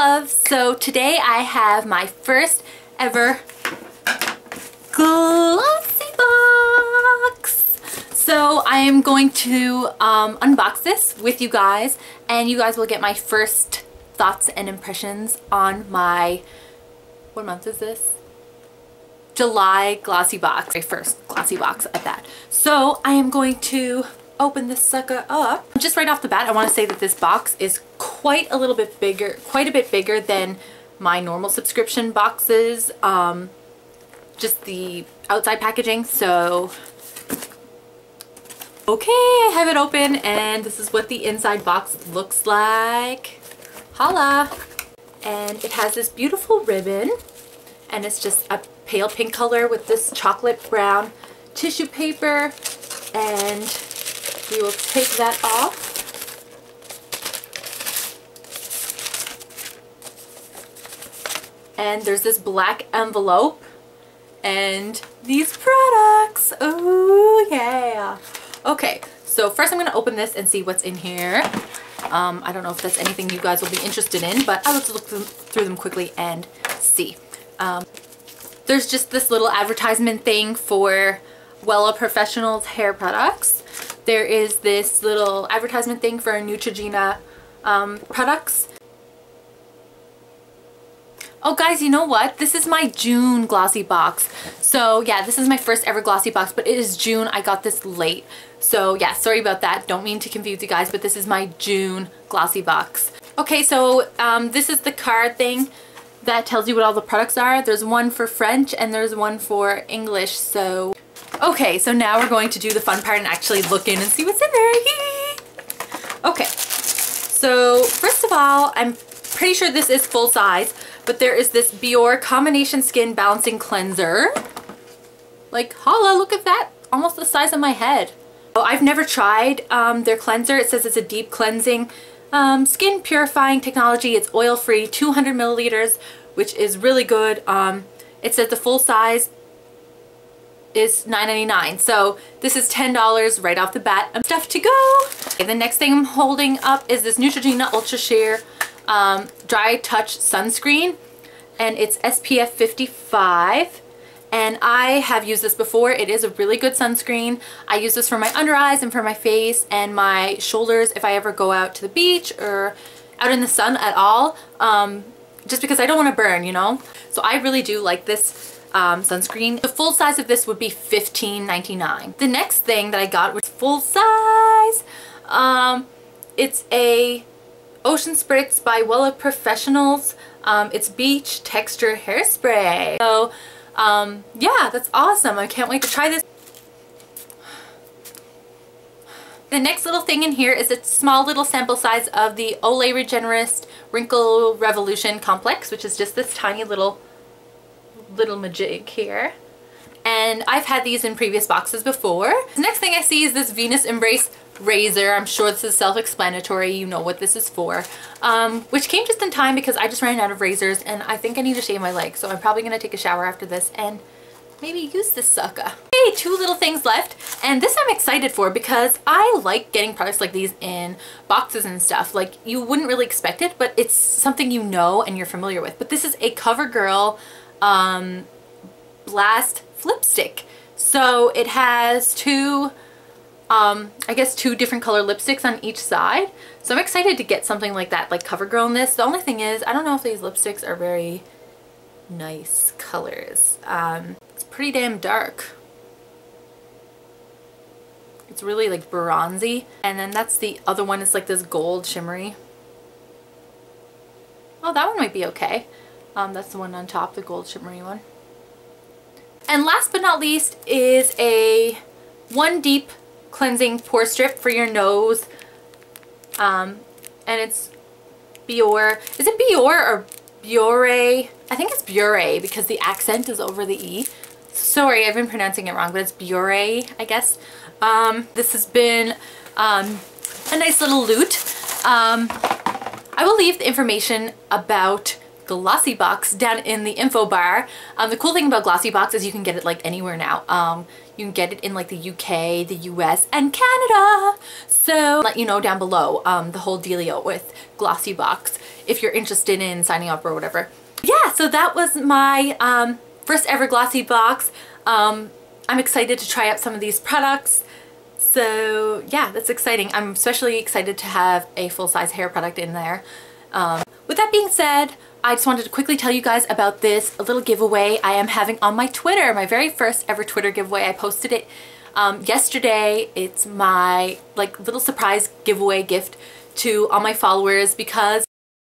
So today I have my first ever glossy box. So I am going to um, unbox this with you guys and you guys will get my first thoughts and impressions on my, what month is this? July glossy box, my first glossy box at that. So I am going to open this sucker up. Just right off the bat, I want to say that this box is quite a little bit bigger, quite a bit bigger than my normal subscription boxes. Um, just the outside packaging. So, okay, I have it open and this is what the inside box looks like. Holla! And it has this beautiful ribbon and it's just a pale pink color with this chocolate brown tissue paper and we will take that off. And there's this black envelope and these products. Oh yeah. Okay, so first I'm to open this and see what's in here. Um, I don't know if that's anything you guys will be interested in, but I will just look through them quickly and see. Um, there's just this little advertisement thing for Wella Professionals hair products there is this little advertisement thing for Neutrogena um, products. Oh guys, you know what? This is my June glossy box. So yeah, this is my first ever glossy box, but it is June. I got this late. So yeah, sorry about that. Don't mean to confuse you guys, but this is my June glossy box. Okay, so um, this is the card thing that tells you what all the products are. There's one for French and there's one for English. So Okay, so now we're going to do the fun part and actually look in and see what's in there. okay, so first of all, I'm pretty sure this is full size, but there is this Biore Combination Skin Balancing Cleanser. Like, holla, look at that. Almost the size of my head. Oh, I've never tried um, their cleanser. It says it's a deep cleansing um, skin purifying technology. It's oil free, 200 milliliters, which is really good. Um, it says the full size is $9.99. So this is $10 right off the bat of stuff to go. Okay, the next thing I'm holding up is this Neutrogena Ultra Sheer um, Dry Touch Sunscreen. And it's SPF 55. And I have used this before. It is a really good sunscreen. I use this for my under eyes and for my face and my shoulders if I ever go out to the beach or out in the sun at all. Um, just because I don't want to burn, you know? So I really do like this um, sunscreen. The full size of this would be $15.99. The next thing that I got was full size. Um, it's a Ocean Spritz by Wella Professionals. Um, it's beach texture hairspray. So um, yeah, that's awesome. I can't wait to try this. The next little thing in here is a small little sample size of the Olay Regenerist Wrinkle Revolution Complex, which is just this tiny little little majig here. And I've had these in previous boxes before. The next thing I see is this Venus Embrace razor. I'm sure this is self-explanatory. You know what this is for. Um, which came just in time because I just ran out of razors and I think I need to shave my legs. So I'm probably going to take a shower after this and maybe use this sucker. Okay, two little things left. And this I'm excited for because I like getting products like these in boxes and stuff. Like you wouldn't really expect it, but it's something you know and you're familiar with. But this is a CoverGirl um, Blast Flip Stick. So it has two, um, I guess two different color lipsticks on each side. So I'm excited to get something like that, like CoverGirl in this. The only thing is, I don't know if these lipsticks are very nice colors. Um, it's pretty damn dark. It's really like bronzy. And then that's the other one. It's like this gold shimmery. Oh, that one might be okay. Um, that's the one on top, the gold shimmery one. And last but not least is a one deep cleansing pore strip for your nose. Um, and it's Biore. Is it Biore or Biore? I think it's Biore because the accent is over the E. Sorry, I've been pronouncing it wrong, but it's Biore, I guess. Um, this has been um, a nice little loot. Um, I will leave the information about Glossy Box down in the info bar. Um, the cool thing about Glossy Box is you can get it like anywhere now. Um, you can get it in like the UK, the US, and Canada. So let you know down below um, the whole dealio with Glossy Box if you're interested in signing up or whatever. Yeah, so that was my um, first ever Glossy Box. Um, I'm excited to try out some of these products. So yeah, that's exciting. I'm especially excited to have a full-size hair product in there. Um, with that being said, I just wanted to quickly tell you guys about this little giveaway I am having on my Twitter, my very first ever Twitter giveaway. I posted it um, yesterday. It's my like little surprise giveaway gift to all my followers because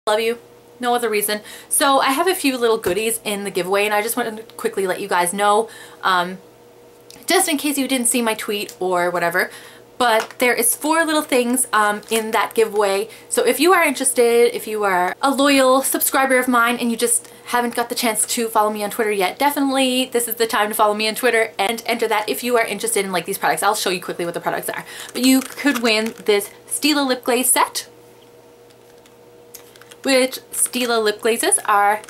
I love you. No other reason. So I have a few little goodies in the giveaway and I just wanted to quickly let you guys know um, just in case you didn't see my tweet or whatever but there is four little things um, in that giveaway. So if you are interested, if you are a loyal subscriber of mine and you just haven't got the chance to follow me on Twitter yet, definitely this is the time to follow me on Twitter and enter that if you are interested in like these products. I'll show you quickly what the products are. But you could win this Stila lip glaze set, which Stila lip glazes are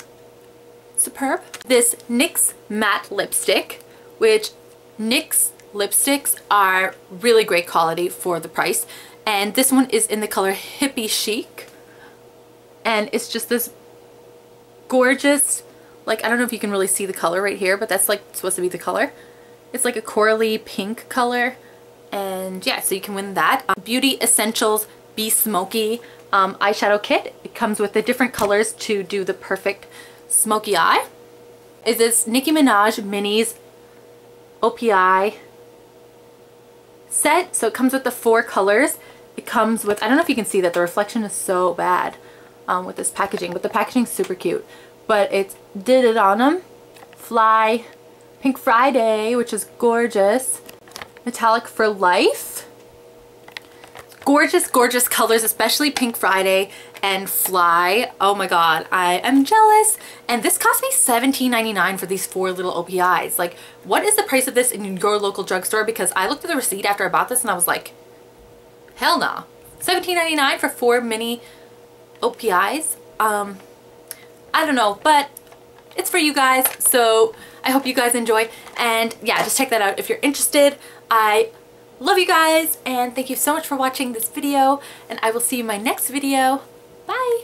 superb. This NYX matte lipstick, which NYX lipsticks are really great quality for the price. And this one is in the color Hippie Chic. And it's just this gorgeous, like, I don't know if you can really see the color right here, but that's like supposed to be the color. It's like a corally pink color. And yeah, so you can win that. Um, Beauty Essentials Be Smoky um, eyeshadow kit. It comes with the different colors to do the perfect smoky eye. Is this Nicki Minaj Minis OPI set. So it comes with the four colors. It comes with, I don't know if you can see that the reflection is so bad um, with this packaging, but the packaging is super cute. But it's Did It On Them, Fly, Pink Friday, which is gorgeous, Metallic for Life, gorgeous, gorgeous colors, especially Pink Friday and Fly. Oh my god, I am jealous. And this cost me $17.99 for these four little OPIs. Like, what is the price of this in your local drugstore? Because I looked at the receipt after I bought this and I was like, hell no. Nah. $17.99 for four mini OPIs? Um, I don't know, but it's for you guys, so I hope you guys enjoy. And yeah, just check that out if you're interested. I love you guys, and thank you so much for watching this video, and I will see you in my next video. Bye!